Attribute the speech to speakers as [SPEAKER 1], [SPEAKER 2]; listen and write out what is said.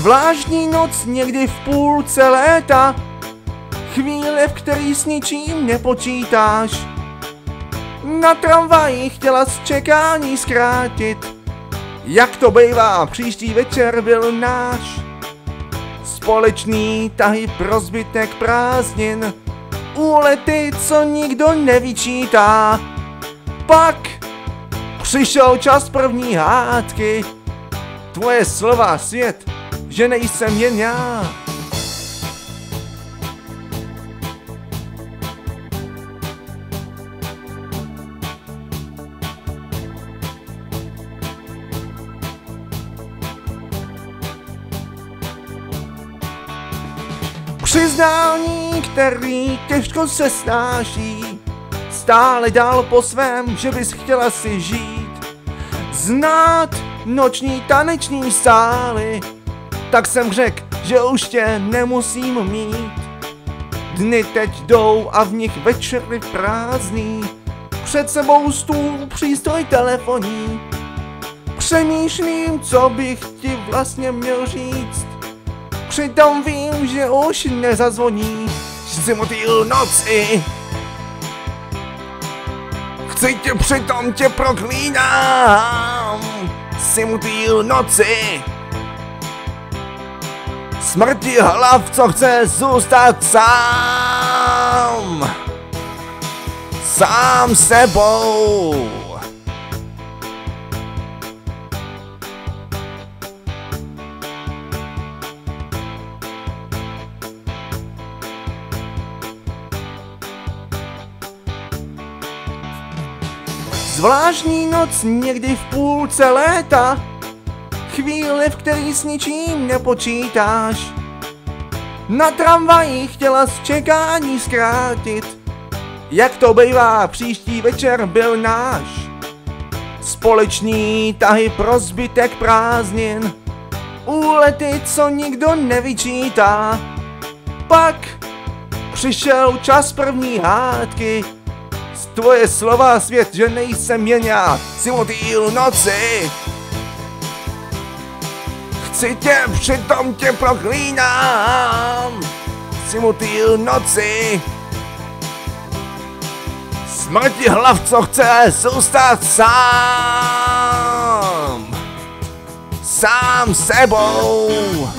[SPEAKER 1] Zvláštní noc někdy v půlce léta, chvíle, v který s ničím nepočítáš. Na tramvaji chtěla z čekání zkrátit, jak to bývá, příští večer byl náš. Společný tahy pro zbytek prázdnin, úlety, co nikdo nevyčítá. Pak přišel čas první hádky, tvoje slova svět, že nejsem jen já. Přiznání, který těžko se snáší, stále dál po svém, že bys chtěla si žít. Znát noční taneční sály, tak jsem řekl, že už tě nemusím mít. Dny teď jdou a v nich večery prázdný, před sebou stůl, přístroj telefoní. Přemýšlím, co bych ti vlastně měl říct. Přitom vím, že už nezazvoní, že si motýl noci. Chci tě přitom tě proklínám, si motýl noci. Smrti hlav, co chce zůstat sám. Sám sebou. Zvláštní noc někdy v půlce léta, chvíli, v který s ničím nepočítáš. Na tramvaji chtěla z čekání zkrátit, jak to bývá, příští večer byl náš. Společný tahy pro zbytek prázdnin, úlety, co nikdo nevyčítá. Pak přišel čas první hádky, z tvoje slova svět, že nejsem já, si motýl noci. Chci tě, přitom tě proklínám, si motýl noci. Smrti hlav, co chce zůstat sám, sám sebou.